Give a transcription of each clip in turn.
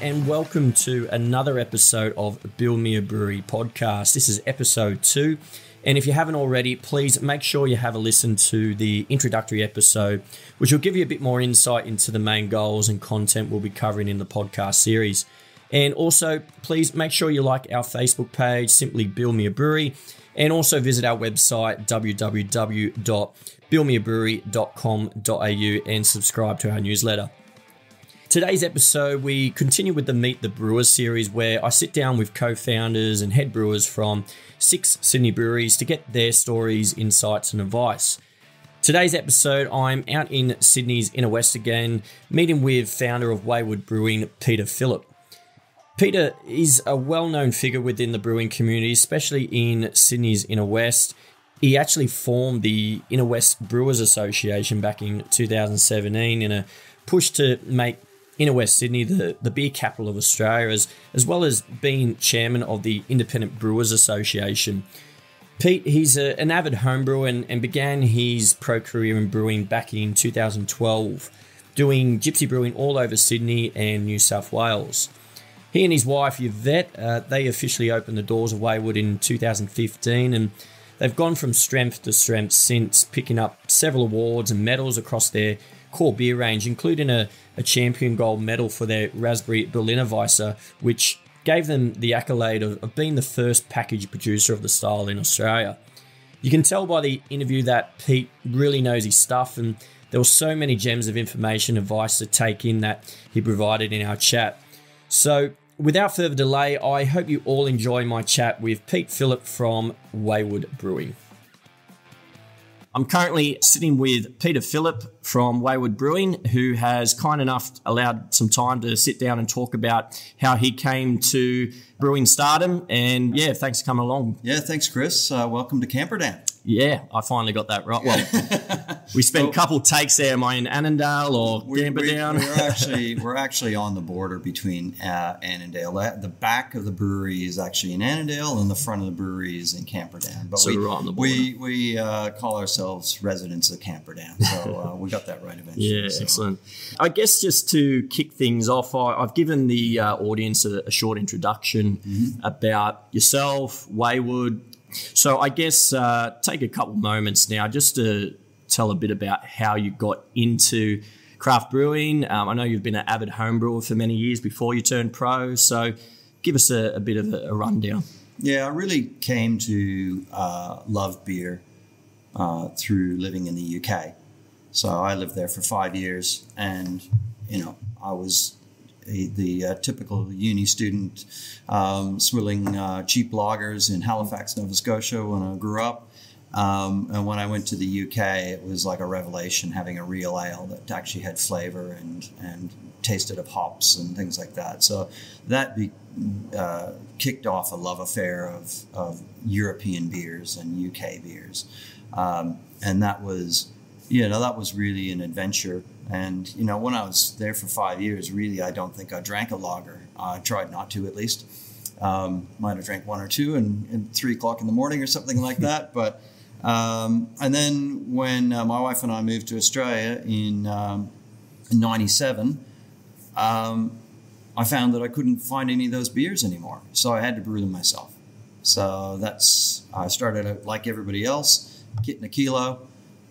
And welcome to another episode of Build Me a Brewery podcast. This is episode two. And if you haven't already, please make sure you have a listen to the introductory episode, which will give you a bit more insight into the main goals and content we'll be covering in the podcast series. And also, please make sure you like our Facebook page, simply Build Me a Brewery, and also visit our website, www.buildmeabrewery.com.au, and subscribe to our newsletter. Today's episode, we continue with the Meet the Brewers series where I sit down with co founders and head brewers from six Sydney breweries to get their stories, insights, and advice. Today's episode, I'm out in Sydney's Inner West again, meeting with founder of Wayward Brewing, Peter Phillip. Peter is a well known figure within the brewing community, especially in Sydney's Inner West. He actually formed the Inner West Brewers Association back in 2017 in a push to make Inner West Sydney, the, the beer capital of Australia, as, as well as being chairman of the Independent Brewers Association. Pete, he's a, an avid homebrewer and, and began his pro career in brewing back in 2012, doing gypsy brewing all over Sydney and New South Wales. He and his wife Yvette, uh, they officially opened the doors of Wayward in 2015, and they've gone from strength to strength since, picking up several awards and medals across their core beer range, including a, a champion gold medal for their Raspberry Berliner Weisse, which gave them the accolade of, of being the first package producer of the style in Australia. You can tell by the interview that Pete really knows his stuff, and there were so many gems of information, and advice to take in that he provided in our chat. So, without further delay, I hope you all enjoy my chat with Pete Phillip from Wayward Brewing. I'm currently sitting with Peter Phillip from Wayward Brewing, who has kind enough allowed some time to sit down and talk about how he came to brewing stardom. And yeah, thanks for coming along. Yeah, thanks, Chris. Uh, welcome to Camperdown. Yeah, I finally got that right. Well, we spent a couple takes there. Am I in Annandale or we, Camperdown? We, are actually we're actually on the border between uh, Annandale. The back of the brewery is actually in Annandale, and the front of the brewery is in Camperdown. But so we, we're on the border. We we uh, call ourselves residents of Camperdown, so uh, we got that right eventually. Yeah, so. excellent. I guess just to kick things off, I, have given the uh, audience a, a, short introduction mm-hmm. about yourself, Wayward so I guess uh, take a couple moments now just to tell a bit about how you got into craft brewing. Um, I know you've been an avid home brewer for many years before you turned pro. So give us a, a bit of a, a, rundown. Yeah, I really came to uh, love beer uh, through living in the UK. So I lived there for five years, and you know I was the uh, typical uni student um, swilling uh, cheap lagers in Halifax, Nova Scotia when I grew up. Um, and when I went to the UK, it was like a revelation having a real ale that actually had flavor and, and tasted of hops and things like that. So that be, uh, kicked off a love affair of, of European beers and UK beers. Um, and that was, you know, that was really an adventure and you know, when I was there for five years, really, I don't think I drank a lager. I tried not to, at least. Um, might have drank one or two, and, three o'clock in the morning or something like that. But um, and then when uh, my wife and I moved to Australia in um, '97, um, I found that I couldn't find any of those beers anymore, so I had to brew them myself. So that's I started like everybody else, getting a kilo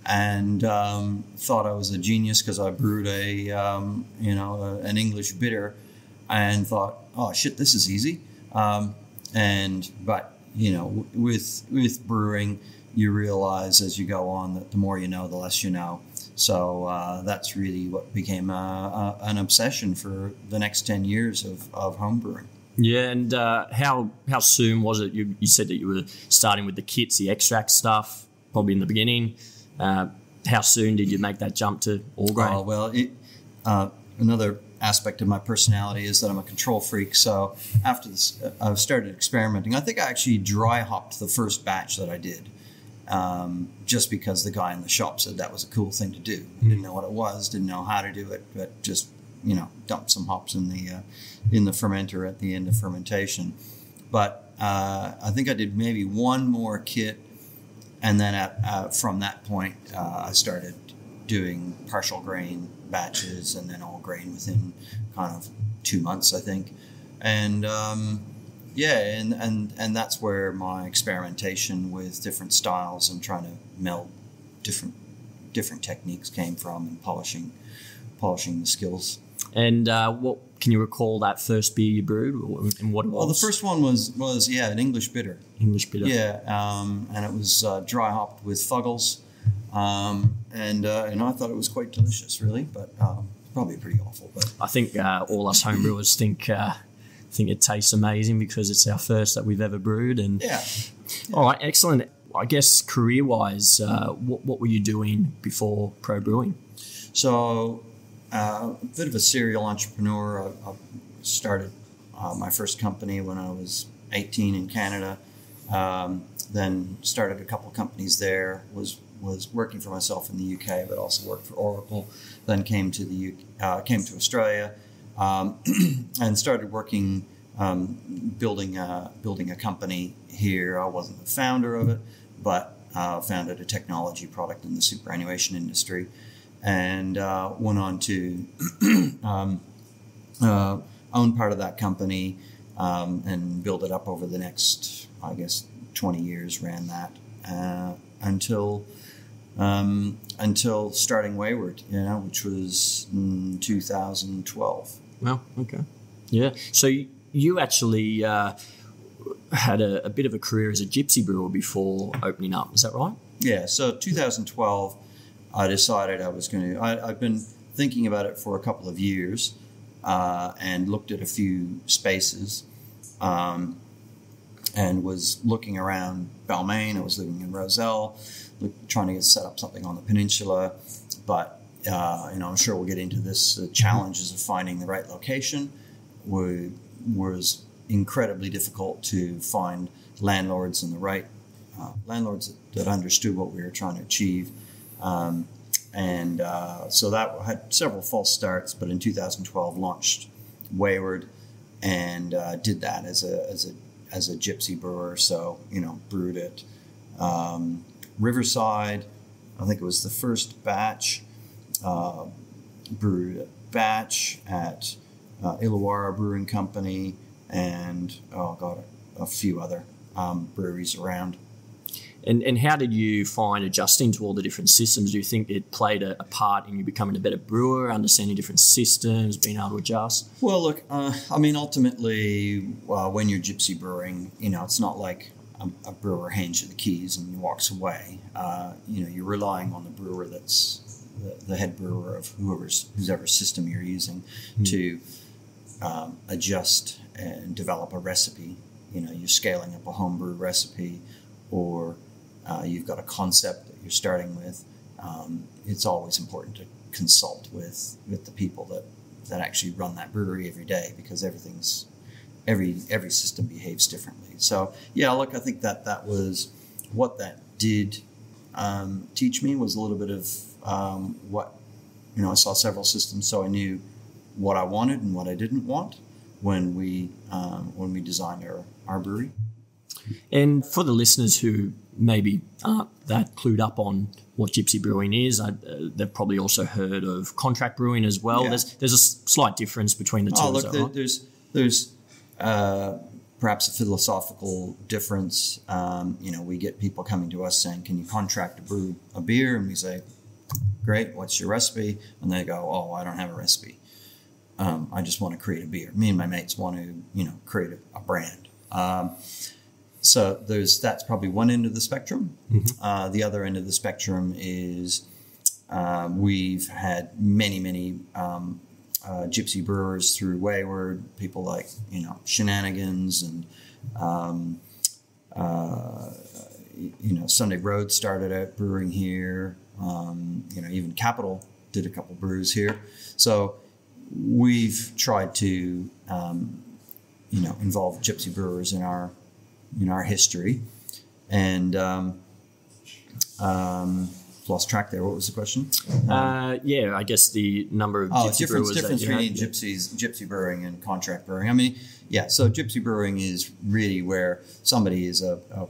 and um, thought I was a genius because I brewed a um, you know a, an English bitter, and thought, oh shit, this is easy. Um, and but you know with with brewing, you realize as you go on that the more you know, the less you know. So uh, that's really what became a, a, an obsession for the next ten years of, of home brewing. Yeah, and uh, how how soon was it? You, you said that you were starting with the kits, the extract stuff, probably in the beginning. Uh, how soon did you make that jump to all grain? Oh, well, it, uh, another aspect of my personality is that I'm a control freak. So after this, uh, I started experimenting. I think I actually dry hopped the first batch that I did. Um, just because the guy in the shop said that was a cool thing to do. Mm. Didn't know what it was, didn't know how to do it, but just you know dumped some hops in the uh, in the fermenter at the end of fermentation. But uh, I think I did maybe one more kit and then at, uh, from that point, uh, I started doing partial grain batches and then all grain within kind of two months, I think, and um, yeah, and, and and that's where my experimentation with different styles and trying to meld different different techniques came from and polishing polishing the skills. And uh, what can you recall that first beer you brewed and what it was? Well, the first one was was yeah an English bitter. English bitter. Yeah, um, and it was uh, dry hopped with Fuggles, um, and uh, and I thought it was quite delicious, really, but um, probably pretty awful. But I think uh, all us homebrewers think uh, think it tastes amazing because it's our first that we've ever brewed. And yeah, all right, excellent. I guess career wise, uh, what, what were you doing before pro brewing? so uh, a bit of a serial entrepreneur. I, I started uh, my first company when I was 18 in Canada. Um, then started a couple companies there. Was was working for myself in the UK, but also worked for Oracle. Then came to the UK, uh, came to Australia, um, and started working um, building a, building a company here. I wasn't the founder of it, but uh, founded a technology product in the superannuation industry, and uh, went on to um, uh, own part of that company um, and build it up over the next, I guess, 20 years. Ran that uh, until um, until starting Wayward, you know, which was in 2012. Well, okay. Yeah. So you, you actually uh, had a, a, bit of a career as a gypsy brewer before opening up. Is that right? Yeah. So 2012, I decided I was going to. I've been thinking about it for a couple of years uh, and looked at a few spaces. Um, and was looking around Balmain. I was living in Rozelle, look, trying to set up something on the peninsula. But uh, you know, I'm sure we'll get into this. The challenges of finding the right location were, was incredibly difficult to find landlords and the right uh, landlords that, understood what we were trying to achieve. Um, and uh, so that had several false starts, but in 2012 launched Wayward and uh, did that as a as a as a gypsy brewer. So you know, brewed it. um, Riverside. I think it was the first batch. Uh, brewed batch at uh, Illawarra Brewing Company, and oh god, a, a few other um, breweries around. And, and how did you find adjusting to all the different systems? Do you think it played a, a part in you becoming a better brewer, understanding different systems, being able to adjust? Well, look, uh, I mean, ultimately, uh, when you're gypsy brewing, you know, it's not like a, a brewer hands you the keys and walks away. Uh, you know, you're relying on the brewer that's the, the head brewer of whoever's whoever system you're using mm-hmm. to um, adjust and develop a recipe. You know, you're scaling up a homebrew recipe or uh, you've got a concept that you're starting with, um, it's always important to consult with with the people that that actually run that brewery every day because everything's every every system behaves differently. So yeah, look, I think that that was what that did um, teach me was a little bit of um, what you know. I saw several systems, so I knew what I wanted and what I didn't want when we um, when we designed our, our brewery. And for the listeners who maybe aren't that clued up on what gypsy brewing is, I, uh, they've probably also heard of contract brewing as well. Yeah. There's there's a slight difference between the two. Oh, look, there, right? there's there's uh, perhaps a philosophical difference. Um, you know, we get people coming to us saying, "Can you contract to brew a beer?" And we say, "Great, what's your recipe?" And they go, "Oh, I don't have a recipe. Um, I just want to create a beer. Me and my mates want to, you know, create a, a brand." Um, so there's that's probably one end of the spectrum. Mm-hmm. Uh, the other end of the spectrum is um, we've had many many um, uh, gypsy brewers through Wayward, people like you know Shenanigans and um, uh, you know Sunday Road started out brewing here. Um, you know even Capital did a couple brews here. So we've tried to um, you know involve gypsy brewers in our in our history. And um, um, lost track there. What was the question? Uh, yeah, I guess the number of oh, gypsy difference, difference between gypsies, gypsy brewing and contract brewing. I mean, yeah. So gypsy brewing is really where somebody is a, a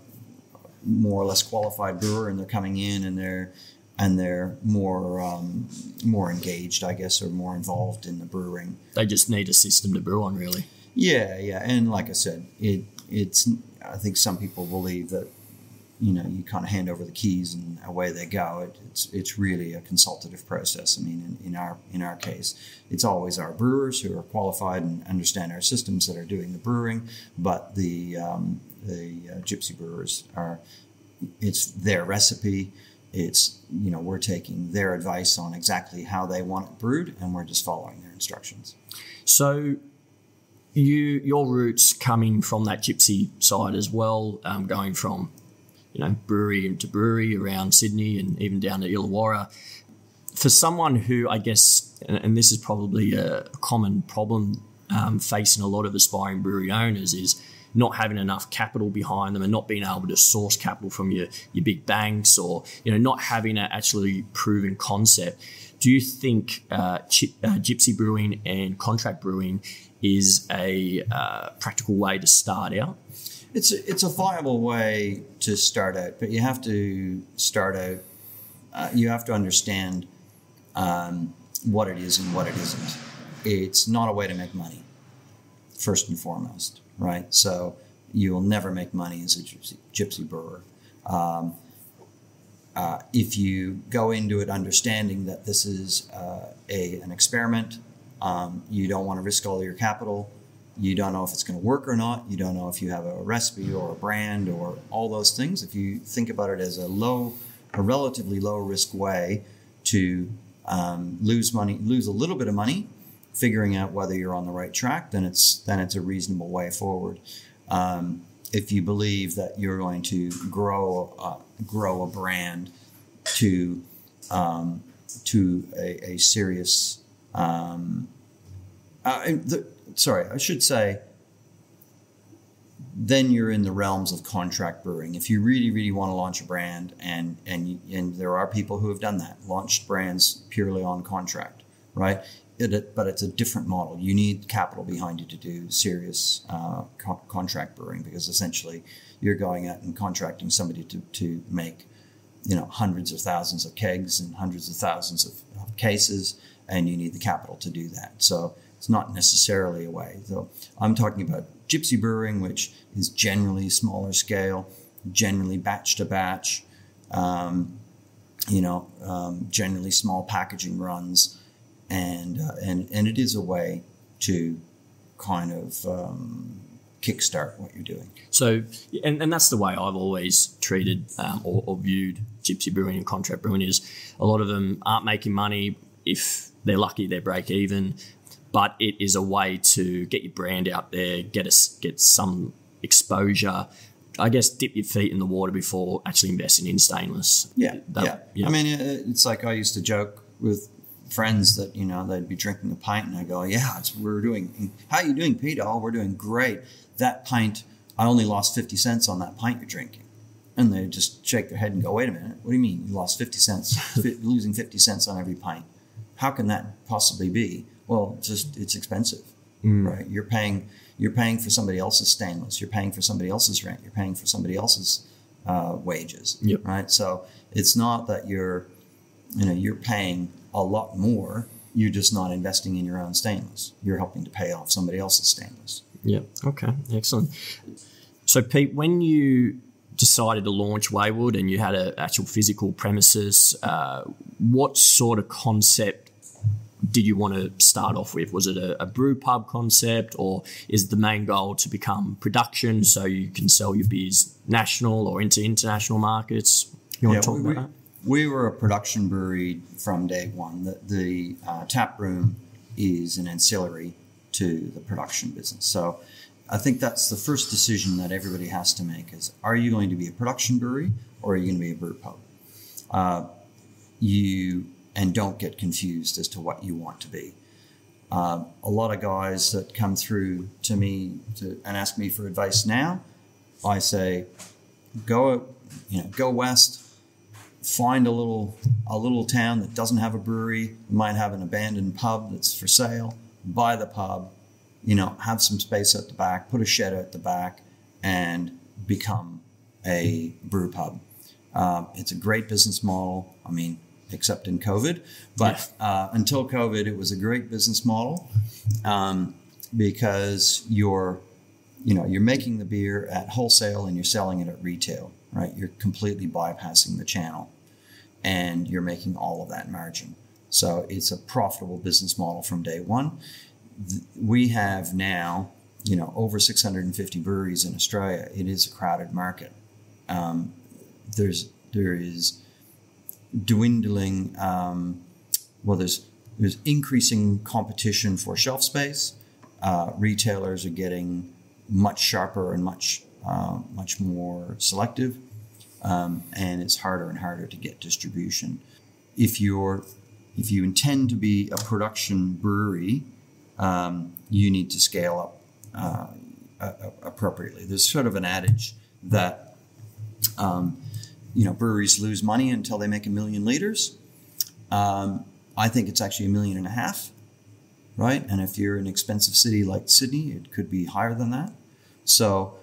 more or less qualified brewer, and they're coming in and they're and they're more um, more engaged, I guess, or more involved in the brewing. They just need a system to brew on, really. Yeah, yeah, and like I said, it it's. I think some people believe that you know you kind of hand over the keys and away they go. It, it's it's really a consultative process. I mean, in, in our in our case, it's always our brewers who are qualified and understand our systems that are doing the brewing, but the um, the uh, gypsy brewers are. It's their recipe it's you know we're taking their advice on exactly how they want it brewed and we're just following their instructions so you your roots coming from that gypsy side as well um, going from you know brewery to brewery around sydney and even down to illawarra. For someone who i guess and, and this is probably a common problem um, facing a lot of aspiring brewery owners is not having enough capital behind them and not being able to source capital from your, your big banks or you know not having an actually proven concept. Do you think uh, uh, gypsy brewing and contract brewing is a uh, practical way to start out it's a, it's a viable way to start out but you have to start out uh, you have to understand um, what it is and what it isn't it's not a way to make money first and foremost right? So you will never make money as a gypsy, gypsy brewer. Um, uh, if you go into it understanding that this is uh, a, an experiment, um, you don't want to risk all your capital. You don't know if it's going to work or not. You don't know if you have a recipe or a brand or all those things. If you think about it as a low, a relatively low risk way to um, lose money, lose a little bit of money, figuring out whether you're on the right track, then it's then it's a reasonable way forward. Um, if you believe that you're going to grow uh, grow a brand to um, to a, a serious um, uh, the, sorry, I should say then you're in the realms of contract brewing. If you really, really want to launch a brand, and and and there are people who have done that, launched brands purely on contract, right? it, but it's a different model. You need capital behind you to do serious uh, co- contract brewing because essentially you're going out and contracting somebody to, to make you know hundreds of thousands of kegs and hundreds of thousands of, of cases, and you need the capital to do that. So it's not necessarily a way. So I'm talking about gypsy brewing, which is generally smaller scale, generally batch to batch. Um, you know, um, generally small packaging runs and uh, and and it is a way to kind of um, kickstart what you're doing. So, and, and that's the way I've always treated um, or, or, viewed gypsy brewing and contract brewing is a lot of them aren't making money. If they're lucky, they break even, but it is a way to get your brand out there, get us get some exposure. I guess dip your feet in the water before actually investing in stainless. Yeah, that, yeah. I mean, uh, it's like I used to joke with friends that you know they'd be drinking a pint and I go, yeah, we're doing. How are you doing, Pete? Oh, we're doing great. That pint, I only lost fifty cents on that pint you're drinking, and they just shake their head and go, wait a minute, what do you mean you lost fifty cents, losing fifty cents on every pint? How can that possibly be? Well, it's just it's expensive, mm. right? You're paying you're paying for somebody else's stainless, you're paying for somebody else's rent, you're paying for somebody else's uh, wages, yep. right? So it's not that you're you know you're paying a lot more. You're just not investing in your own stainless. You're helping to pay off somebody else's stainless. Yeah. Okay. Excellent. So, Pete, when you decided to launch Wayward and you had an actual physical premises, uh, what sort of concept did you want to start off with? Was it a, a, brew pub concept, or is the main goal to become production so you can sell your beers national or into international markets? You want yeah, to talk we, about that? we were a production brewery from day one. The, the uh, tap room is an ancillary to the production business. So I think that's the first decision that everybody has to make is are you going to be a production brewery or are you going to be a brew pub? Uh, you and don't get confused as to what you want to be. Uh, a lot of guys that come through to me to, and ask me for advice now, I say, go, you know, go west, find a little a little town that doesn't have a brewery, might have an abandoned pub that's for sale, buy the pub, you know, have some space at the back, put a shed at the back, and become a brew pub. Uh, it's a great business model. I mean, except in COVID. But uh, until COVID, it was a great business model um, because you're, you know, you're making the beer at wholesale and you're selling it at retail, right? You're completely bypassing the channel, and you're making all of that margin. So it's a profitable business model from day one. We have now, you know, over 650 breweries in Australia. It is a crowded market. Um, there's there is dwindling. Um, well, there's there's increasing competition for shelf space. Uh, retailers are getting much sharper and much uh, much more selective, um, and it's harder and harder to get distribution. If you're if you intend to be a production brewery, um, you need to scale up uh, appropriately. There's sort of an adage that um, you know breweries lose money until they make a million liters. Um, I think it's actually a million and a half, right? And if you're an expensive city like Sydney, it could be higher than that. So,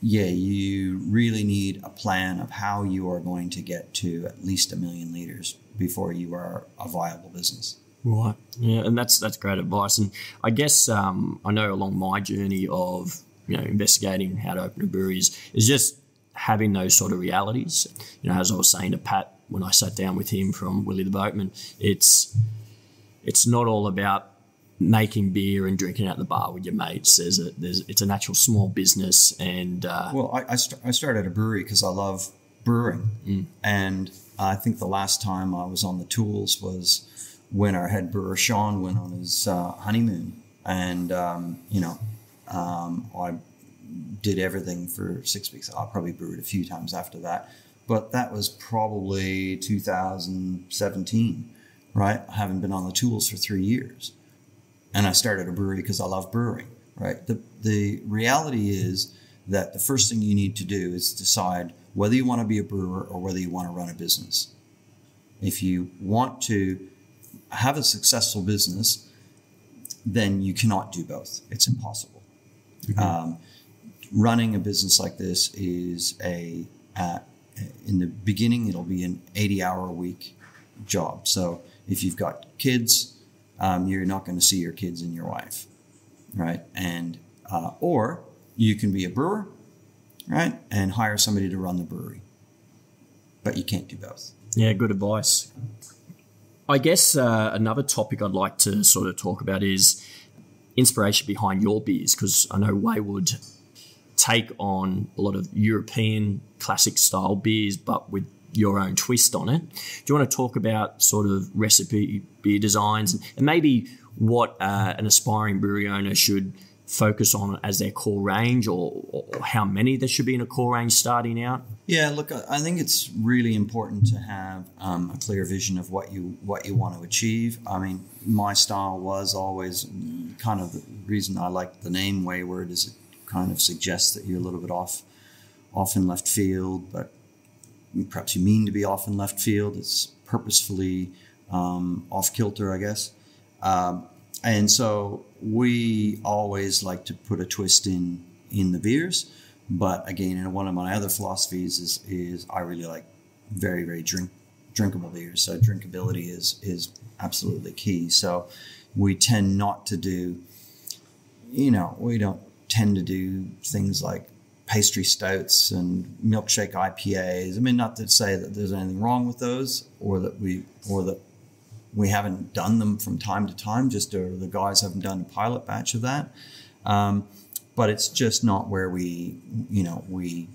yeah, you really need a plan of how you are going to get to at least a million liters before you are a viable business. Right. Yeah, and that's that's great advice. And I guess um, I know along my journey of you know investigating how to open a brewery is, is just having those sort of realities. You know, as I was saying to Pat when I sat down with him from Willie the Boatman, it's it's not all about making beer and drinking at the bar with your mates. There's a, there's, it's an actual small business. And uh, well, I, I, st- I, started a brewery because I love brewing, mm. and I think the last time I was on the tools was when our head brewer Sean went on his uh, honeymoon, and um, you know, um, I did everything for six weeks. I probably brewed a few times after that, but that was probably 2017, right? I haven't been on the tools for three years, and I started a brewery because I love brewing, right? The the reality is that the first thing you need to do is decide whether you want to be a brewer or whether you want to run a business. If you want to have a successful business, then you cannot do both. It's impossible. Mm-hmm. Um, running a business like this is a uh, in the beginning it'll be an 80 hour a week job. So if you've got kids um, you're not going to see your kids and your wife right? And uh, or you can be a brewer right? And hire somebody to run the brewery. But you can't do both. Yeah good advice. I guess uh, another topic i'd like to sort of talk about is inspiration behind your beers because i know Wayward take on a lot of European classic style beers, but with your own twist on it. Do you want to talk about sort of recipe beer designs and maybe what uh, an aspiring brewery owner should focus on as their core range or, or, how many there should be in a core range starting out? Yeah, look, I think it's really important to have um, a clear vision of what you what you want to achieve. I mean, my style was always kind of the reason I like the name Wayward is it kind of suggests that you're a little bit off off in left field, but perhaps you mean to be off in left field. It's purposefully um, off kilter, I guess. Um, and so we always like to put a twist in in the beers. But again, and one of my other philosophies is is I really like very very drink drinkable beers. So drinkability is is absolutely key. So we tend not to do, you know, we don't tend to do things like pastry stouts and milkshake IPAs. I mean, not to say that there's anything wrong with those, or that we or that we haven't done them from time to time. Just or the guys haven't done a pilot batch of that. Um, but it's just not where we, you know, we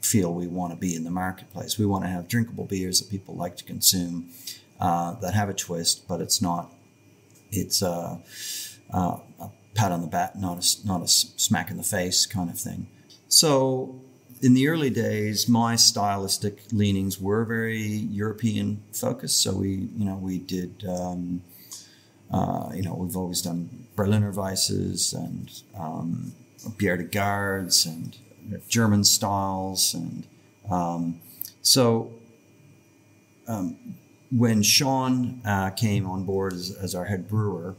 feel we want to be in the marketplace. We want to have drinkable beers that people like to consume uh, that have a twist, but it's not. It's a, a, a pat on the back, not a, not a smack in the face kind of thing. So in the early days, my stylistic leanings were very European focused. So we, you know, we did, um, uh, you know, we've always done Berliner Weisses and um, de Gardes and German styles. And um, so um, when Sean uh, came on board as, as our head brewer,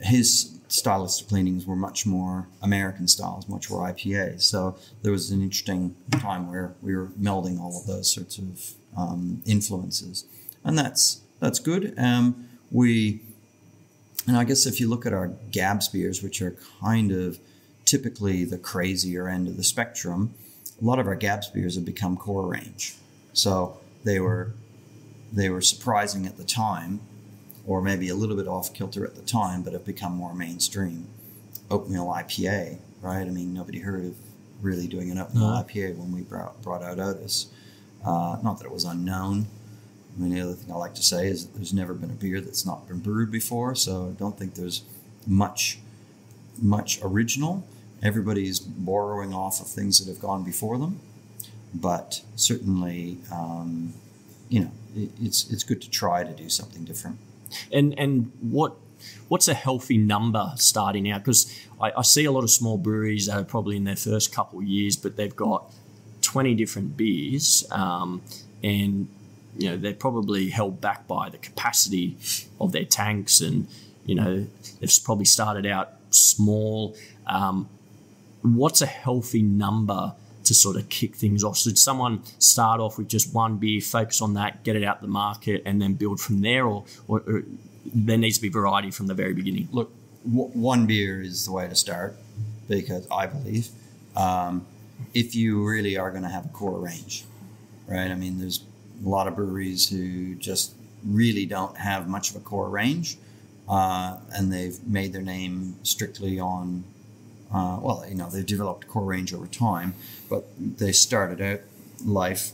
his stylistic leanings were much more American styles, much more IPAs. So there was an interesting time where we were melding all of those sorts of um, influences. and that's that's good. Um, we, and I guess if you look at our GABS beers, which are kind of typically the crazier end of the spectrum, a lot of our GABS beers have become core range. So they were they were surprising at the time, or maybe a little bit off kilter at the time, but have become more mainstream. Oatmeal IPA, right? I mean, nobody heard of really doing an oatmeal No. IPA when we brought, brought out Otis. Uh, not that it was unknown. I mean, the other thing I like to say is that there's never been a beer that's not been brewed before, so I don't think there's much much original. Everybody's borrowing off of things that have gone before them, but certainly, um, you know, it, it's it's good to try to do something different. And and what what's a healthy number starting out? Because I, I see a lot of small breweries that are probably in their first couple of years, but they've got twenty different beers, um, and you know they're probably held back by the capacity of their tanks, and you know they've probably started out small. Um, what's a healthy number? To sort of kick things off, should someone start off with just one beer, focus on that, get it out the market, and then build from there, or, or, or there needs to be variety from the very beginning. Look, w- one beer is the way to start because I believe um, if you really are going to have a core range, right? I mean, there's a lot of breweries who just really don't have much of a core range, uh, and they've made their name strictly on. Uh, well, you know, they've developed core range over time, but they started out life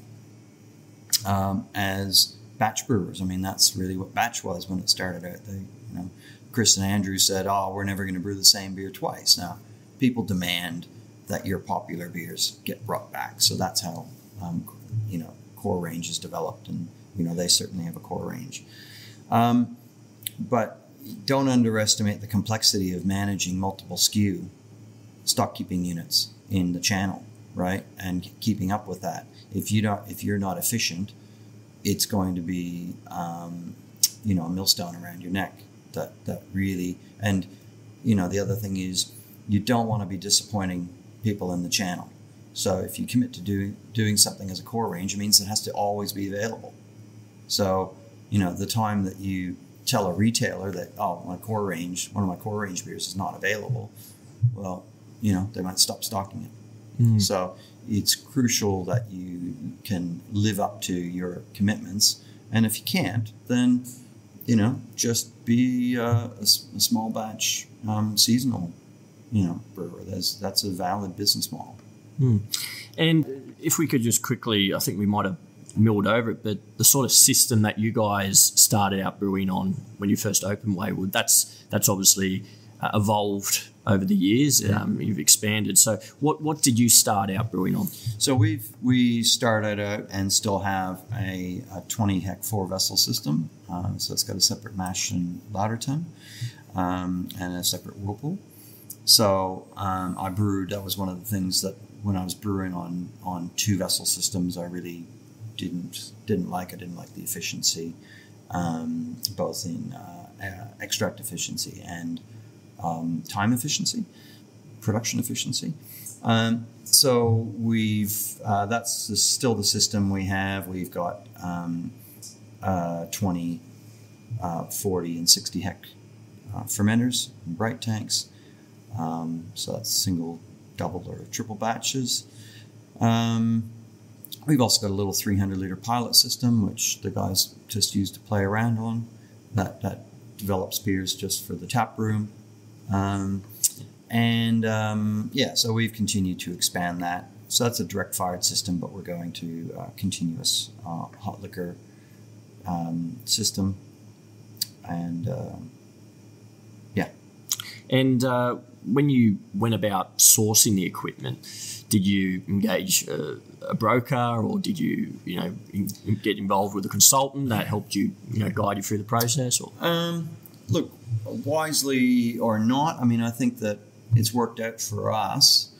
um, as batch brewers. I mean, that's really what batch was when it started out. They, you know, Chris and Andrew said, "Oh, we're never going to brew the same beer twice." Now, people demand that your popular beers get brought back, so that's how um, you know core range is developed, and you know they certainly have a core range. Um, but don't underestimate the complexity of managing multiple SKU stock keeping units in the channel, right? And keeping up with that. If you don't, if you're not efficient, it's going to be, um, you know, a millstone around your neck. That that really, and you know, the other thing is, you don't want to be disappointing people in the channel. So if you commit to doing doing something as a core range, it means it has to always be available. So you know, the time that you tell a retailer that oh my core range, one of my core range beers is not available, well, you know, they might stop stocking it. So it's crucial that you can live up to your commitments, and if you can't, then you know just be uh, a, s- a small batch um, seasonal, you know, brewer. That's that's a valid business model. And if we could just quickly, I think we might have milled over it, but the sort of system that you guys started out brewing on when you first opened Wayward, that's that's obviously uh, evolved over the years. Um, you've expanded. So, what what did you start out brewing on? So we've we started out and still have a, a 20 hec four vessel system. Um, so it's got a separate mash and lauter tun um, and a separate whirlpool. So um, I brewed. That was one of the things that when I was brewing on on two vessel systems, I really didn't didn't like. I didn't like the efficiency, um, both in uh, uh, extract efficiency and um, time efficiency, production efficiency. Um, so we've uh, that's the, still the system we have. We've got um, uh, 20, uh, 40, and 60 hec uh, fermenters and bright tanks. Um, so that's single, double, or triple batches. Um, we've also got a little 300 liter pilot system, which the guys just use to play around on. That that develops beers just for the tap room. Um, and um, yeah, so we've continued to expand that. So that's a direct fired system, but we're going to uh, continuous uh, hot liquor um, system. And uh, yeah, And uh, when you went about sourcing the equipment, did you engage a, a broker, or did you, you know, in, get involved with a consultant that helped you, you know, guide you through the process? Or Um, look, wisely or not, I mean, I think that it's worked out for us.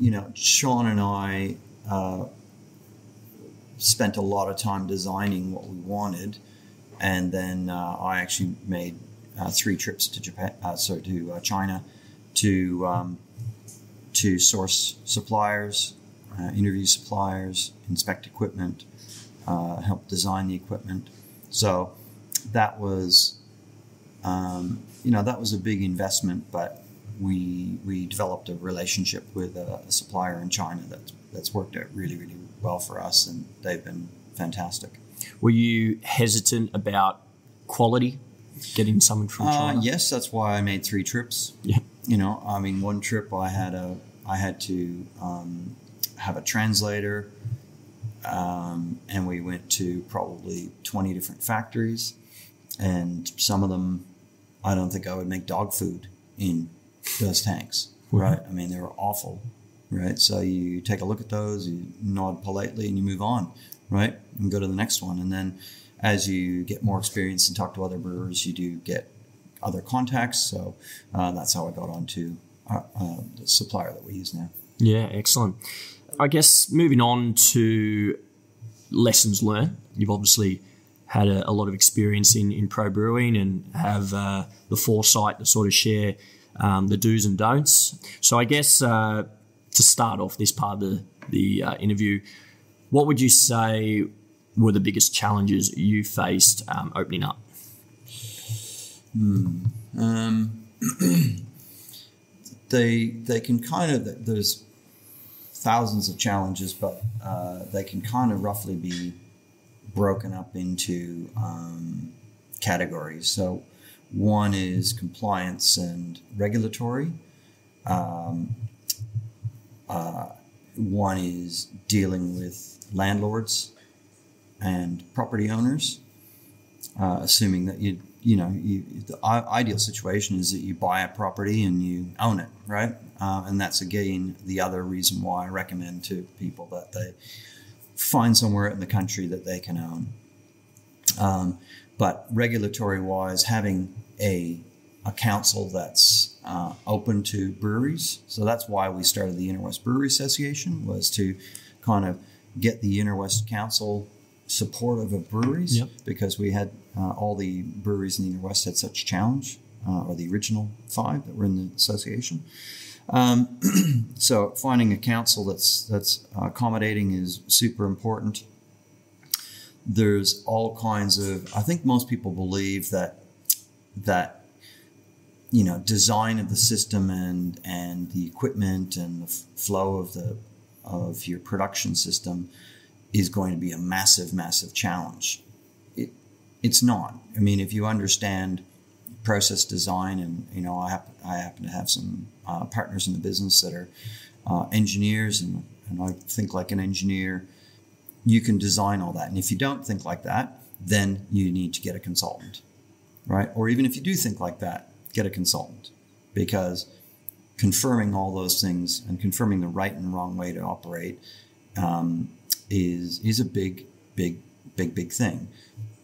You know, Sean and I uh, spent a lot of time designing what we wanted, and then uh, I actually made uh, three trips to Japan, uh, sorry, to uh, China, to um, to source suppliers, uh, interview suppliers, inspect equipment, helped design the equipment. So that was, um, you know, that was a big investment, but we we developed a relationship with a, a supplier in China that's that's worked out really really well for us, and they've been fantastic. Were you hesitant about quality, getting something from Uh, China? yes, that's why I made three trips. Yeah. You know, I mean, one trip I had a I had to um, have a translator, um, and we went to probably twenty different factories, and some of them, I don't think I would make dog food in those tanks. Right? I mean, they were awful. Right? So you take a look at those, you nod politely, and you move on. Right? And go to the next one, and then as you get more experience and talk to other brewers, you do get other contacts. So uh, that's how I got onto uh, uh, the supplier that we use now. Yeah, excellent. I guess moving on to lessons learned. You've obviously had a, a lot of experience in, in pro brewing and have uh, the foresight to sort of share um, the do's and don'ts. So I guess uh, to start off this part of the, the uh, interview, what would you say were the biggest challenges you faced um, opening up? Um, they they can kind of there's thousands of challenges, but uh, they can kind of roughly be broken up into um, categories. So one is compliance and regulatory. Um, uh, one is dealing with landlords and property owners, uh, assuming that you you know you, the ideal situation is that you buy a property and you own it, right? Uh, and that's again the other reason why I recommend to people that they find somewhere in the country that they can own. Um, but regulatory wise, having a a council that's uh, open to breweries. So that's why we started the Inner West Brewery Association was to kind of get the Inner West Council supportive of breweries Yep. because we had uh, all the breweries in the Inner West had such challenge, uh, or the original five that were in the association. Um, so finding a council that's that's accommodating is super important. There's all kinds of. I think most people believe that that you know design of the system and and the equipment and the flow of the of your production system is going to be a massive massive challenge it it's not i mean if you understand process design and you know i happen, I happen to have some uh, partners in the business that are uh, engineers and, and i think like an engineer you can design all that and if you don't think like that then you need to get a consultant right? Or even if you do think like that, get a consultant because confirming all those things and confirming the right and wrong way to operate um, is is a big, big, big, big thing.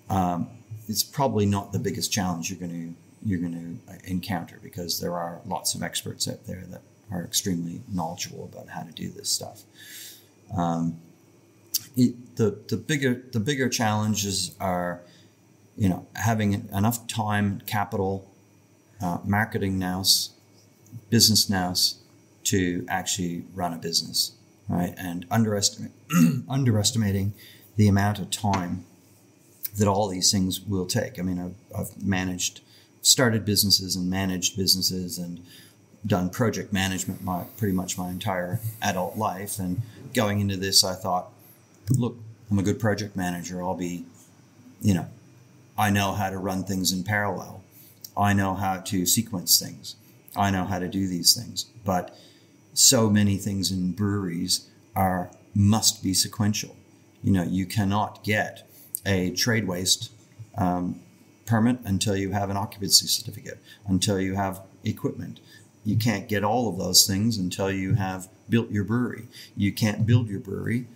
Um, it's probably not the biggest challenge you're going to you're going to encounter because there are lots of experts out there that are extremely knowledgeable about how to do this stuff. Um, it, the the bigger the bigger challenges are you know, having enough time, capital, uh, marketing nous, business nous to actually run a business, right? And underestimate, underestimating the amount of time that all these things will take. I mean, I've, I've managed, started businesses and managed businesses and done project management my pretty much my entire adult life. And going into this, I thought, look, I'm a good project manager. I'll be, you know, I know how to run things in parallel. I know how to sequence things. I know how to do these things. But so many things in breweries are must be sequential. You know, you cannot get a trade waste um, permit until you have an occupancy certificate, until you have equipment. You can't get all of those things until you have built your brewery. You can't build your brewery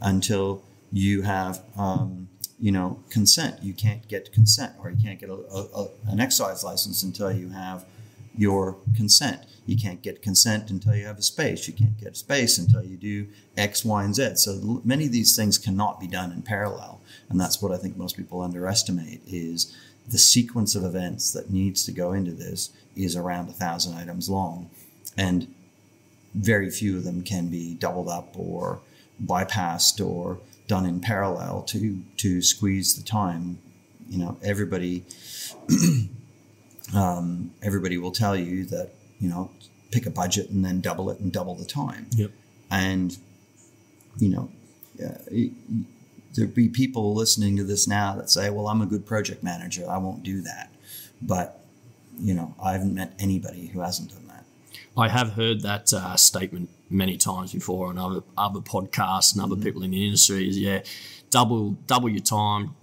until you have um, you know consent you can't get consent or you can't get a, a, an excise license until you have your consent you can't get consent until you have a space you can't get space until you do x y and z so many of these things cannot be done in parallel and that's what i think most people underestimate is the sequence of events that needs to go into this is around a thousand items long and very few of them can be doubled up or bypassed or done in parallel to to squeeze the time. You know, everybody um, everybody will tell you that you know pick a budget and then double it and double the time. Yep. And you know, uh, there'd be people listening to this now that say, "Well, I'm a good project manager. I won't do that." But you know, I haven't met anybody who hasn't done that. I have heard that uh, statement many times before on other other podcasts and other mm-hmm. people in the industry. Is yeah, double double your time,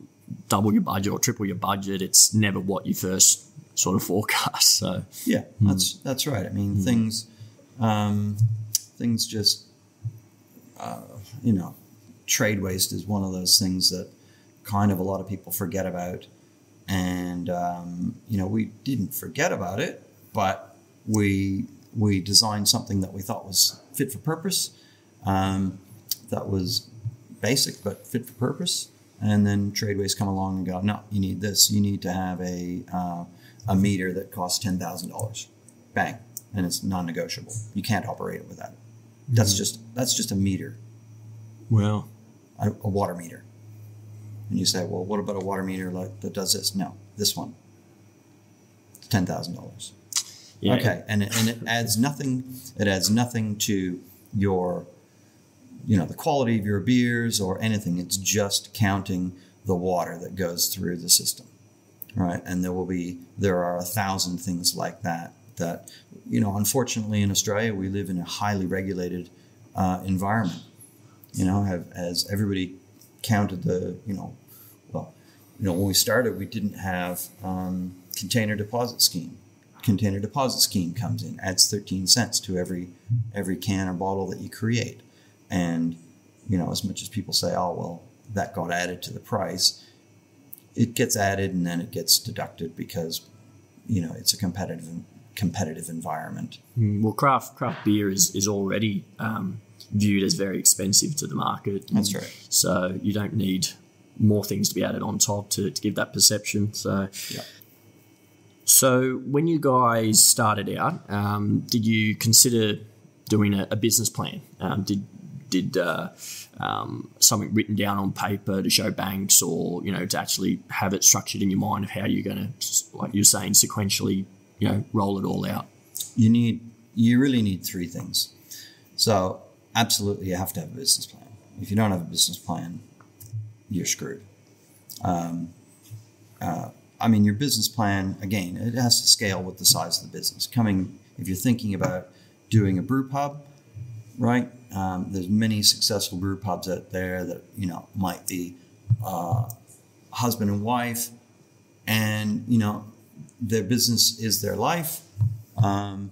double your budget or triple your budget. It's never what you first sort of forecast. So yeah, mm. that's that's right. I mean, mm. things um, things just uh, you know, trade waste is one of those things that kind of a lot of people forget about. And um, you know, we didn't forget about it, but we we designed something that we thought was fit for purpose, um, that was basic but fit for purpose. And then trade waste come along and go, no, you need this. You need to have a uh, a meter that costs ten thousand dollars. Bang, and it's non-negotiable. You can't operate it without it. That's mm-hmm. just that's just a meter. Well, a, a, water meter. And you say, well, what about a water meter like that does this? No, this one. It's ten thousand dollars. Yeah. Okay, and it, and it adds nothing. It adds nothing to your, you know, the quality of your beers or anything. It's just counting the water that goes through the system right? And there will be there are a thousand things like that that you know. Unfortunately, in Australia, we live in a highly regulated uh, environment. You know, have as everybody counted the you know, well, you know, when we started, we didn't have um, container deposit scheme. Container deposit scheme comes in, adds 13 cents to every every can or bottle that you create, and you know, as much as people say, oh well, that got added to the price it gets added and then it gets deducted because you know it's a competitive competitive environment. Mm, well, craft craft beer is is already um, viewed as very expensive to the market. That's right. So you don't need more things to be added on top to, to give that perception. So. Yeah. So when you guys started out, um, did you consider doing a, a business plan? Um, did did uh, um, something written down on paper to show banks, or you know, to actually have it structured in your mind of how you're going to, like you're saying, sequentially, you know, roll it all out. You need, you really need three things. So, absolutely, you have to have a business plan. If you don't have a business plan, you're screwed. Um, uh, I mean, your business plan, again, it has to scale with the size of the business. Coming, if you're thinking about doing a brew pub, right? Um, there's many successful brew pubs out there that you know might be uh, husband and wife, and you know their business is their life. Um,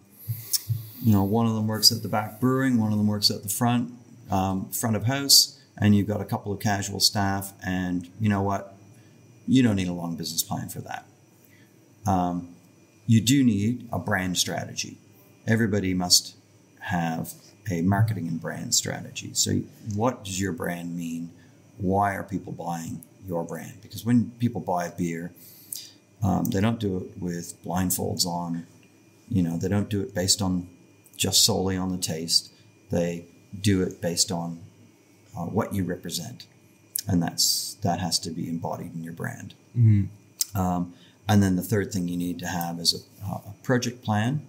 you know, one of them works at the back brewing, one of them works at the front um, front of house, and you've got a couple of casual staff. And you know what? You don't need a long business plan for that. Um, you do need a brand strategy. Everybody must have a marketing and brand strategy. So, what does your brand mean? Why are people buying your brand? Because when people buy a beer, um, they don't do it with blindfolds on. You know, they don't do it based on just solely on the taste. They do it based on uh, what you represent, and that's that has to be embodied in your brand. Mm-hmm. Um, and then the third thing you need to have is a, a project plan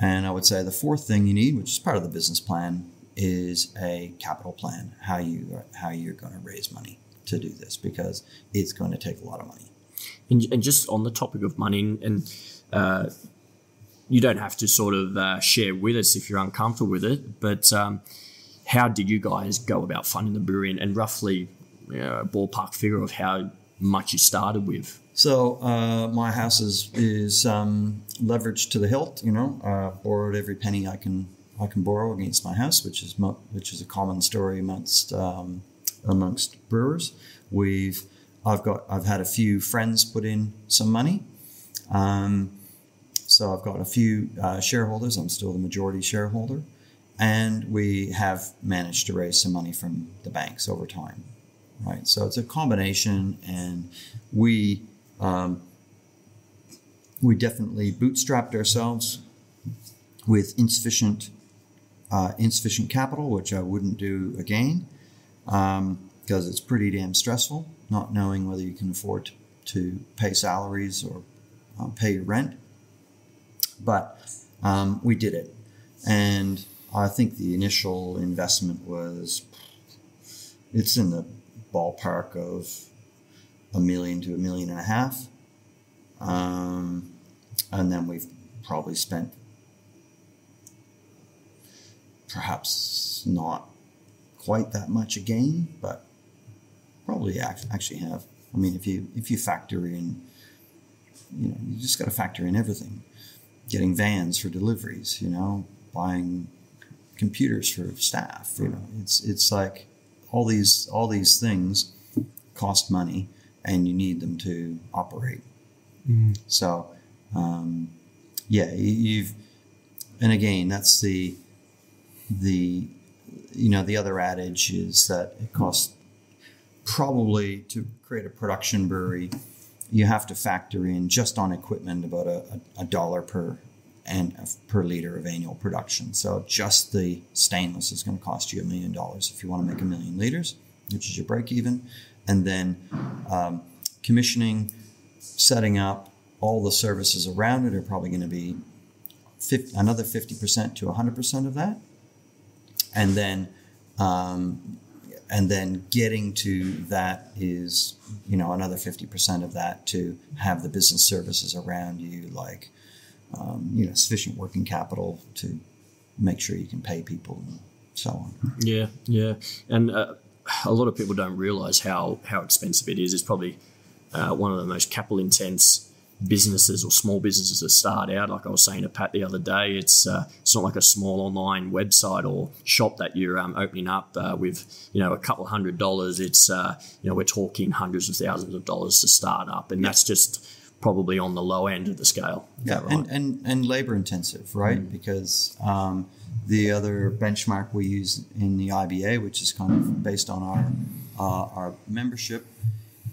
and I would say the fourth thing you need, which is part of the business plan, is a capital plan. How you how you're going to raise money to do this because it's going to take a lot of money. And, and just on the topic of money, and uh, you don't have to sort of uh, share with us if you're uncomfortable with it, but um, how did you guys go about funding the brewery and, and roughly you know, a ballpark figure of how much you started with? So uh, my house is is um, leveraged to the hilt. You know, uh, borrowed every penny I can I can borrow against my house, which is mo- which is a common story amongst um, amongst brewers. We've I've got I've had a few friends put in some money. Um, so I've got a few uh, shareholders. I'm still the majority shareholder, and we have managed to raise some money from the banks over time. Right. So it's a combination, and we um, we definitely bootstrapped ourselves with insufficient uh, insufficient capital, which I wouldn't do again. because it's pretty damn stressful not knowing whether you can afford to pay salaries or uh, pay your rent. But um, we did it, and I think the initial investment was it's in the ballpark of a million to a million and a half. Um, and then we've probably spent perhaps not quite that much again, but probably actually have. I mean, if you if you factor in, you know, you just got to factor in everything. Getting vans for deliveries, you know, buying computers for staff. You know, it's it's like all these all these things cost money, and you need them to operate. Mm. So, um, yeah, you've, and again, that's the the you know the other adage is that it costs probably to create a production brewery, you have to factor in just on equipment about a, a, a dollar per and per liter of annual production. So just the stainless is going to cost you a million dollars if you want to make a million liters, which is your break even, and then um, commissioning, setting up all the services around it are probably going to be 50, another 50% to 100% of that. And then um, and then getting to that is you know another 50% of that to have the business services around you like um, you know sufficient working capital to make sure you can pay people and so on. Yeah yeah. And uh, a lot of people don't realize how how expensive it is. It's probably uh, one of the most capital intense businesses or small businesses that start out. Like I was saying to Pat the other day, it's uh, it's not like a small online website or shop that you're um, opening up uh, with you know a couple hundred dollars. It's uh, you know we're talking hundreds of thousands of dollars to start up, and that's just probably on the low end of the scale. Yeah, right? and, and and labor intensive, right? Mm. Because um, the other benchmark we use in the IBA, which is kind of based on our uh, our membership,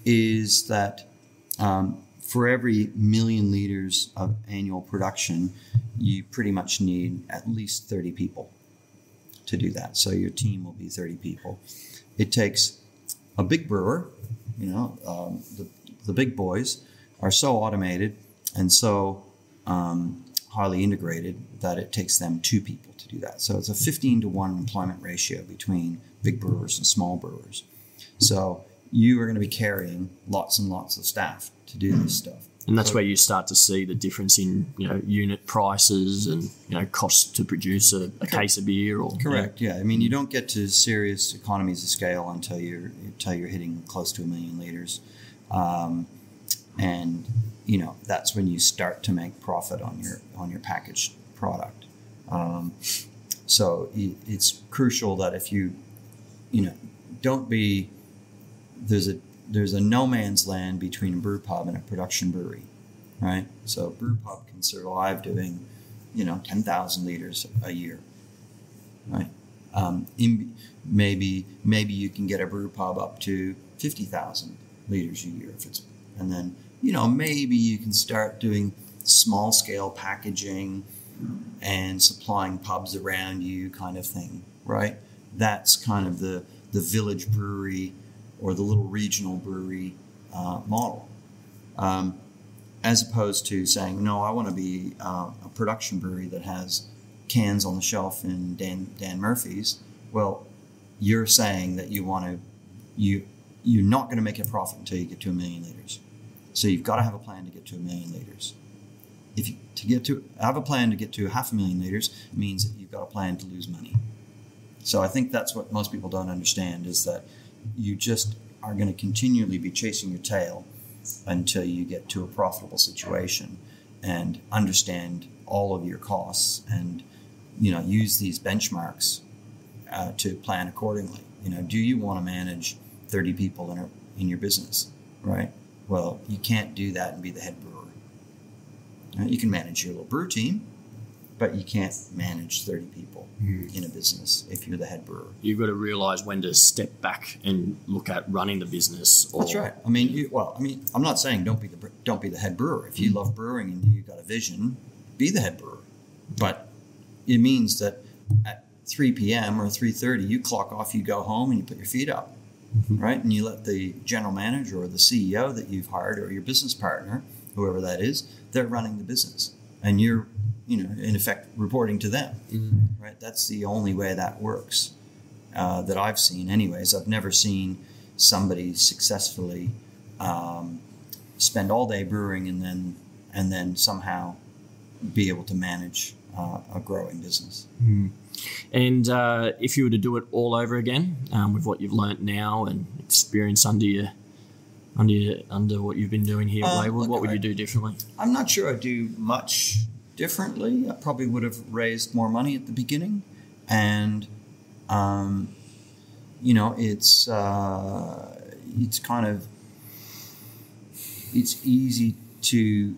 is that um, for every million liters of annual production, you pretty much need at least 30 people to do that. So your team will be 30 people. It takes a big brewer, you know, um, the, the big boys are so automated and so um, highly integrated that it takes them two people to do that. So it's a 15 to 1 employment ratio between big brewers and small brewers. So you are going to be carrying lots and lots of staff to do this stuff. And that's where you start to see the difference in you know unit prices and you know cost to produce a, a case of beer. Or correct, yeah. I mean, you don't get to serious economies of scale until you're until you're hitting close to a million liters, um, and you know that's when you start to make profit on your on your packaged product. Um, so it's crucial that if you you know don't be there's a there's a no man's land between a brew pub and a production brewery, right? So a brew pub can survive doing, you know, 10,000 liters a year, right? Um, in, maybe maybe you can get a brew pub up to 50,000 liters a year if it's, and then you know maybe you can start doing small scale packaging and supplying pubs around you kind of thing, right? That's kind of the the village brewery or the little regional brewery uh, model, um, as opposed to saying, no, I want to be uh, a production brewery that has cans on the shelf in Dan, Dan Murphy's. Well, you're saying that you want to, you, you're not going to make a profit until you get to a million liters. So you've got to have a plan to get to a million liters. If you to get to have a plan to get to half a million liters means that you've got a plan to lose money. So I think that's what most people don't understand is that you just are going to continually be chasing your tail until you get to a profitable situation and understand all of your costs and you know use these benchmarks uh, to plan accordingly. You know do you want to manage 30 people in, a, in your business right? Well you can't do that and be the head brewer. You can manage your little brew team but you can't manage 30 people mm. in a business if you're the head brewer. You've got to realize when to step back and look at running the business. Or, That's right. I mean, you, well, I mean, I'm not saying don't be the don't be the head brewer. If you mm. love brewing and you've got a vision, be the head brewer. But it means that at 3 p.m. or 3:30, you clock off, you go home, and you put your feet up, right? And you let the general manager or the CEO that you've hired or your business partner, whoever that is, they're running the business, and you're, you know, in effect, reporting to them, right? That's the only way that works uh, that I've seen. Anyways, I've never seen somebody successfully um, spend all day brewing and then and then somehow be able to manage uh, a growing business. And uh, if you were to do it all over again, um, with what you've learnt now and experience under your under under what you've been doing here, look, what would I- you do differently? I'm not sure I'd do much differently. I probably would have raised more money at the beginning, and um, you know, it's uh, it's kind of it's easy to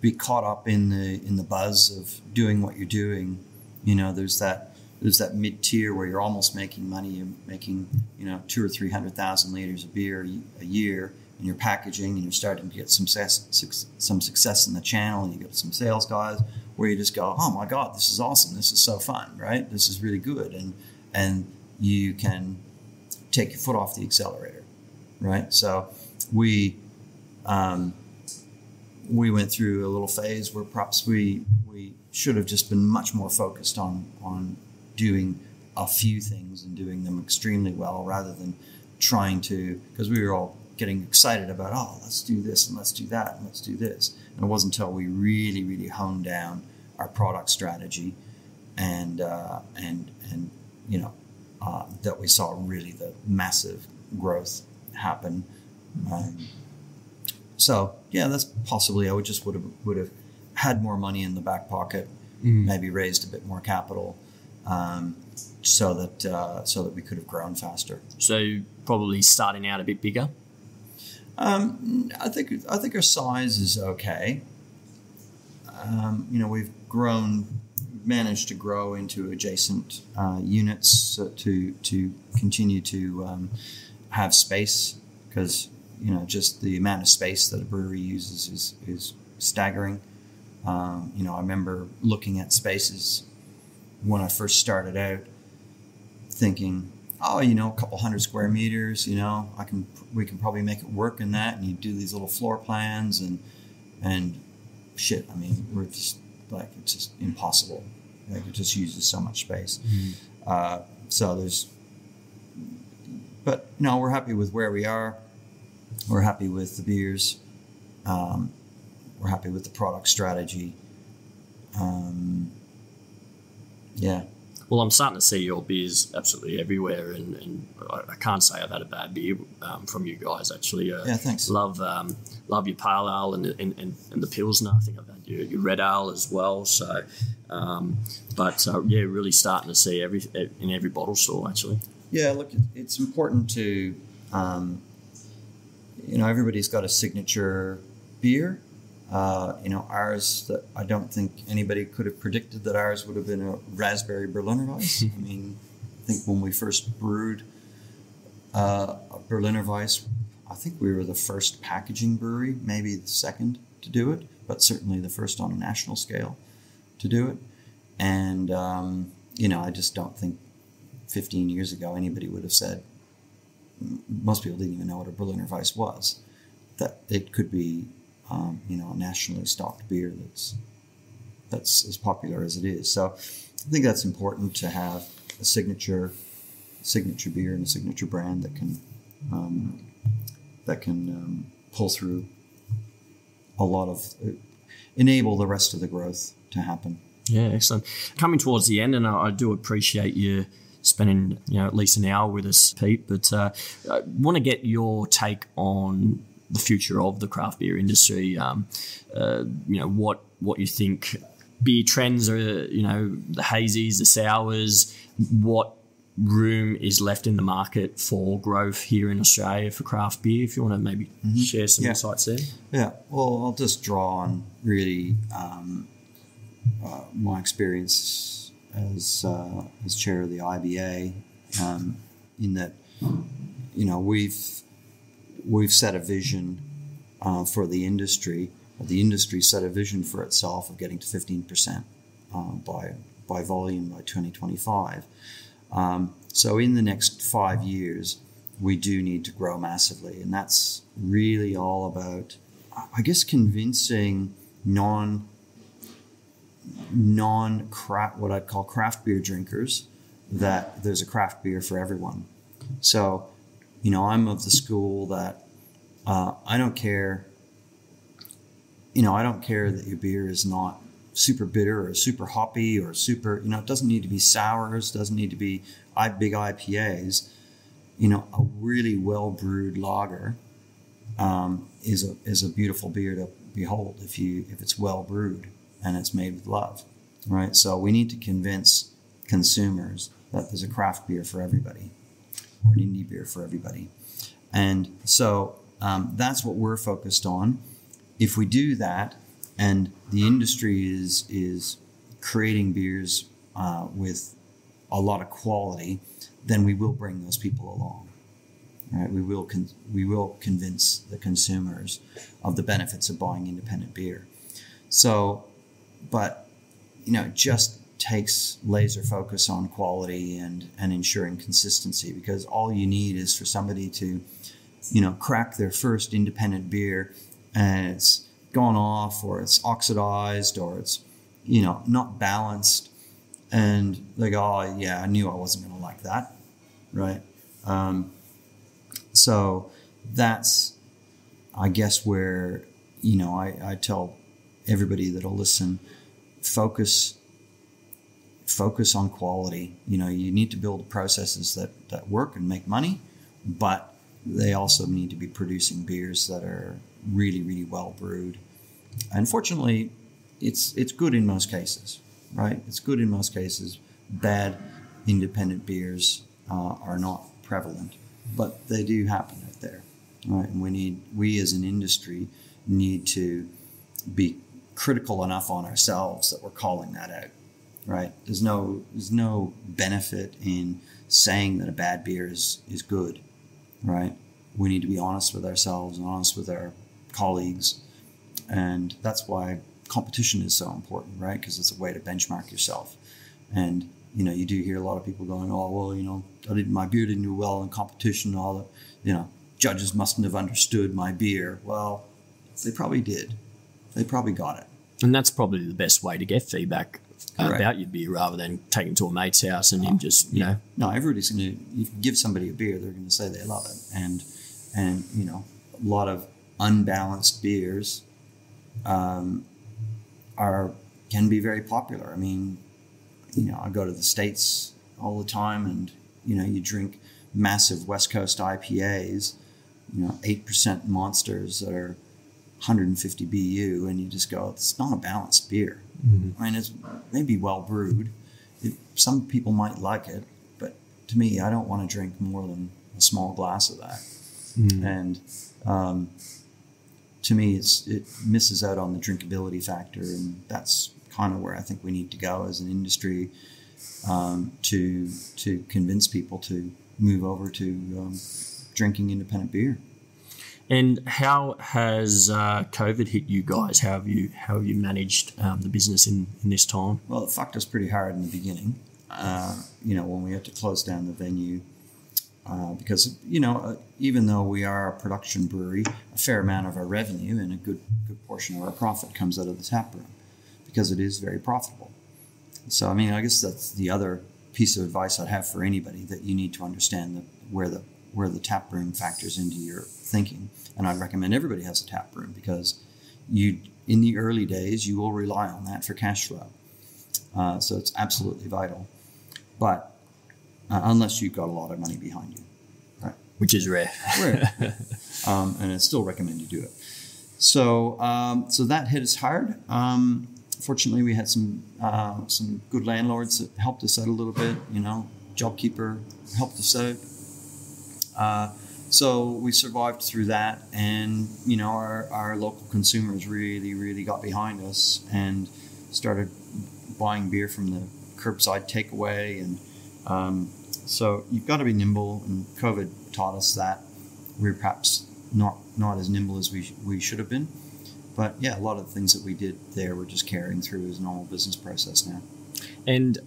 be caught up in the in the buzz of doing what you're doing. You know, there's that there's that mid tier where you're almost making money. You're making you know two or three hundred thousand liters of beer a year, and you're packaging, and you're starting to get some success, some success in the channel, and you get some sales guys where you just go, oh my god, this is awesome, this is so fun, right? This is really good, and and you can take your foot off the accelerator, right? So we. Um, we went through a little phase where perhaps we we should have just been much more focused on on doing a few things and doing them extremely well rather than trying to because we were all getting excited about oh let's do this and let's do that and let's do this. And it wasn't until we really really honed down our product strategy and uh, and and you know uh, that we saw really the massive growth happen. Um, so yeah, that's possibly I would just would have would have had more money in the back pocket, maybe raised a bit more capital, um, so that uh, so that we could have grown faster. So probably starting out a bit bigger. Um, I think I think our size is okay. Um, you know, we've grown, managed to grow into adjacent uh, units to to continue to um, have space because you know just the amount of space that a brewery uses is is staggering. Um, you know, I remember looking at spaces when I first started out, thinking, oh, you know, a couple hundred square meters, you know, I can we can probably make it work in that. And you do these little floor plans and and shit. I mean, we're just like it's just impossible. Like it just uses so much space. Uh, so there's, but no, we're happy with where we are. We're happy with the beers. Um, we're happy with the product strategy. Um, yeah. Well, I'm starting to see your beers absolutely everywhere, and, and I, can't say I've had a bad beer um, from you guys. Actually, uh, Yeah, thanks. Love um, love your pale ale and, and, and, and the pilsner. I think I've had your, your red ale as well. So, um, but uh, yeah, really starting to see every in every bottle store actually. Yeah, look, it's important to, um, you know, everybody's got a signature beer. Uh, you know, ours that I don't think anybody could have predicted that ours would have been a raspberry Berliner Weiss. I mean, I think when we first brewed uh, a Berliner Weiss, I think we were the first packaging brewery, maybe the second to do it, but certainly the first on a national scale to do it. And, um, you know, I just don't think 15 years ago anybody would have said, most people didn't even know what a Berliner Weiss was, that it could be, um, you know, nationally stocked beer that's that's as popular as it is. So I think that's important to have a signature signature beer and a signature brand that can um, that can um, pull through a lot of uh, enable the rest of the growth to happen. Yeah, excellent. Coming towards the end, and I, I do appreciate you spending you know at least an hour with us, Pete. But uh, I want to get your take on the future of the craft beer industry. Um, uh, you know what what you think beer trends are. You know the hazies, the sours. What room is left in the market for growth here in Australia for craft beer? If you want to maybe share some Yeah. insights there. Yeah, well, I'll just draw on really um, uh, my experience as uh, as chair of the IBA, um, in that you know we've we've set a vision uh, for the industry. The industry set a vision for itself of getting to fifteen percent uh, by by volume by 2025. Um, so in the next five years, we do need to grow massively, and that's really all about, I guess, convincing non non craft what I'd call craft beer drinkers that there's a craft beer for everyone. So, you know, I'm of the school that uh, I don't care. You know, I don't care that your beer is not super bitter or super hoppy or super. You know, it doesn't need to be sours. Doesn't need to be I big IPAs. You know, a really well brewed lager um, is a is a beautiful beer to behold if you if it's well brewed and it's made with love, right? So we need to convince consumers that there's a craft beer for everybody or an indie beer for everybody. And so um, that's what we're focused on. If we do that, and the industry is is creating beers uh, with a lot of quality, then we will bring those people along. Right? We will con- we will convince the consumers of the benefits of buying independent beer. So, but you know, just takes laser focus on quality and and ensuring consistency because all you need is for somebody to you know crack their first independent beer and it's gone off or it's oxidized or it's you know not balanced. And they go oh yeah i knew i wasn't going to like that right? Um, so that's i guess where you know I, I tell everybody that'll listen focus focus on quality. You know, you need to build processes that, that work and make money, but they also need to be producing beers that are really, really well brewed. Unfortunately, it's it's good in most cases, right? It's good in most cases. Bad independent beers uh, are not prevalent, but they do happen out there, right? And we need we as an industry need to be critical enough on ourselves that we're calling that out right? There's no there's no benefit in saying that a bad beer is is good, right? We need to be honest with ourselves and honest with our colleagues, and that's why competition is so important, right? Because it's a way to benchmark yourself, and you know you do hear a lot of people going, oh well, you know, I didn't, my beer didn't do well in competition. All the, you know, judges mustn't have understood my beer. Well, they probably did. They probably got it. And that's probably the best way to get feedback about your beer rather than taking to a mate's house and oh, him just you know. No, everybody's going to. If you give somebody a beer, they're going to say they love it, and and you know a lot of unbalanced beers um, are can be very popular. I mean, you know, I go to the states all the time, and you know, you drink massive West Coast IPAs, you know, eight percent monsters that are 150 BU, and you just go, it's not a balanced beer. Mm-hmm. I mean, it's maybe well brewed. It, some people might like it, but to me, I don't want to drink more than a small glass of that. Mm-hmm. And um, to me, it's it misses out on the drinkability factor, and that's kind of where I think we need to go as an industry um, to to convince people to move over to um, drinking independent beer. And how has uh, COVID hit you guys? How have you how have you managed um, the business in, in this time? Well, it fucked us pretty hard in the beginning. Uh, you know, when we had to close down the venue uh, because you know, uh, even though we are a production brewery, a fair amount of our revenue and a good good portion of our profit comes out of the tap room because it is very profitable. So, I mean, I guess that's the other piece of advice I'd have for anybody that you need to understand the, where the where the tap room factors into your thinking. And I'd recommend everybody has a tap room because you, in the early days, you will rely on that for cash flow. Uh, so it's absolutely vital. But uh, unless you've got a lot of money behind you, right? Which is rare. rare. um, and I still recommend you do it. So, um, so that hit us hard. Um, fortunately, we had some uh, some good landlords that helped us out a little bit. You know, JobKeeper helped us out. Uh, so we survived through that, and you know our, our local consumers really, really got behind us and started buying beer from the curbside takeaway, and um, so you've got to be nimble. And COVID taught us that we are perhaps not not as nimble as we we should have been, but yeah, a lot of the things that we did there we're just carrying through as normal business process now. And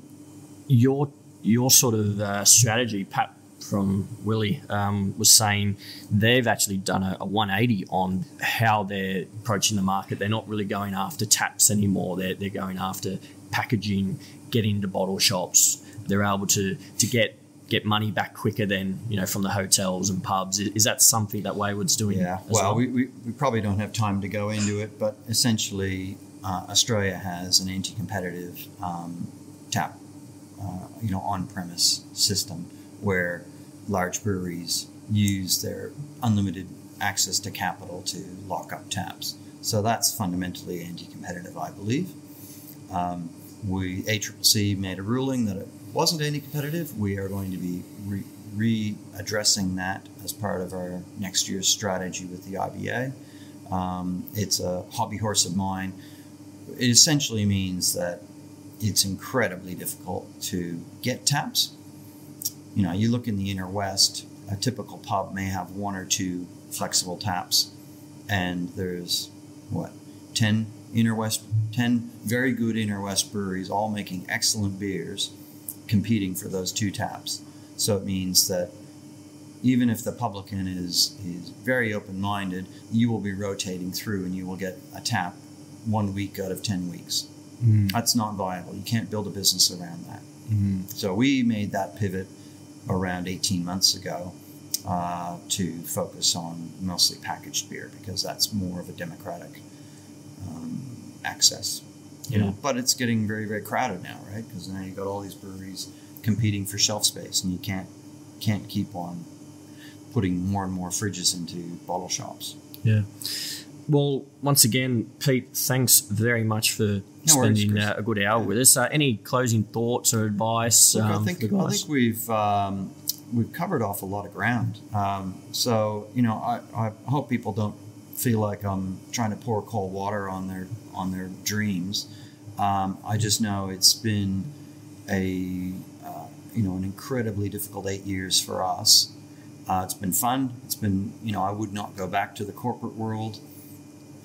your your sort of uh, strategy, Pat from Willie um, was saying they've actually done a, a, 180 on how they're approaching the market. They're not really going after taps anymore. They're, they're going after packaging, getting into bottle shops. They're able to to get get money back quicker than you know from the hotels and pubs. Is, that something that Wayward's doing? Yeah. Well, well? We, we, we, probably don't have time to go into it, but essentially, uh, Australia has an anti-competitive um, tap, uh, you know, on-premise system where large breweries use their unlimited access to capital to lock up taps. So that's fundamentally anti-competitive, I believe. Um, we ACCC made a ruling that it wasn't anti-competitive. We are going to be re- readdressing that as part of our next year's strategy with the IBA. Um, it's a hobby horse of mine. It essentially means that it's incredibly difficult to get taps. You know, you look in the inner west, a typical pub may have one or two flexible taps, and there's what, 10 inner west, 10 very good inner west breweries, all making excellent beers competing for those two taps. So it means that even if the publican is is very open minded, you will be rotating through and you will get a tap one week out of ten weeks. Mm. That's not viable. You can't build a business around that. Mm. So we made that pivot around 18 months ago uh, to focus on mostly packaged beer because that's more of a democratic um, access you know. But it's getting very very crowded now, right? Because now you've got all these breweries competing for shelf space, and you can't can't keep on putting more and more fridges into bottle shops. Yeah. Well, once again, Pete, thanks very much for no spending worries, uh, a good hour yeah. with us. Uh, any closing thoughts or advice? Look, um, I think I think we've um, we've covered off a lot of ground. Um, so you know, I, I hope people don't feel like I'm trying to pour cold water on their on their dreams. Um, I just know it's been a uh, you know an incredibly difficult eight years for us. Uh, it's been fun. It's been you know I would not go back to the corporate world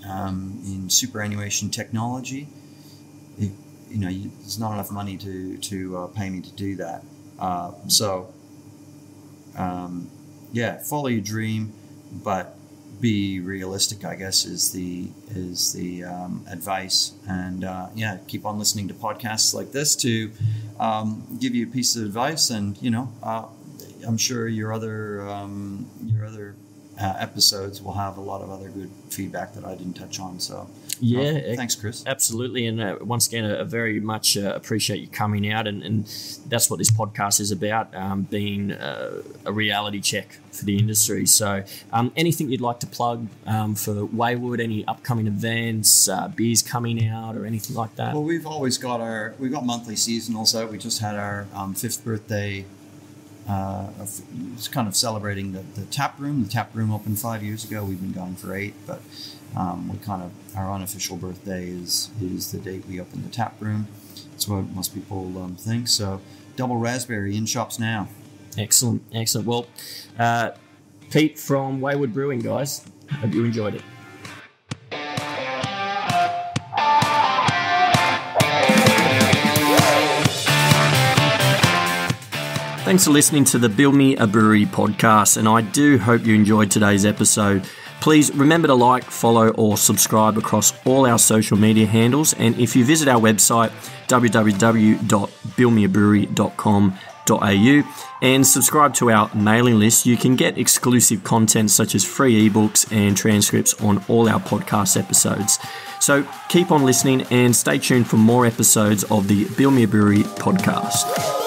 um, in superannuation technology. It, you know, you, there's not enough money to to uh, pay me to do that. Uh, so, um, yeah, follow your dream, but be realistic, I guess, is the is the um, advice. And uh, yeah, keep on listening to podcasts like this to um, give you a piece of advice. And you know, uh, I'm sure your other um, your other uh, episodes will have a lot of other good feedback that I didn't touch on. So yeah, uh, thanks, Chris. Absolutely, and uh, once again, I very much uh, appreciate you coming out, and, and, that's what this podcast is about, um, being uh, a reality check for the industry. So, um, anything you'd like to plug um, for Wayward, any upcoming events, uh, beers coming out, or anything like that? Well, we've always got our we've got monthly seasonals out. We just had our um, fifth birthday uh, it's kind of celebrating the, the tap room. The tap room opened five years ago. We've been going for eight, but um, we kind of our unofficial birthday is is the date we opened the tap room. That's what most people um, think. So double raspberry in shops now. Excellent, excellent. Well, uh, Pete from Wayward Brewing, guys. Hope you enjoyed it. Thanks for listening to the Build Me a Brewery podcast, and I do hope you enjoyed today's episode. Please remember to like, follow, or subscribe across all our social media handles. And if you visit our website, www.buildmeabrewery.com.au, and subscribe to our mailing list, you can get exclusive content such as free ebooks and transcripts on all our podcast episodes. So keep on listening and stay tuned for more episodes of the Build Me a Brewery podcast.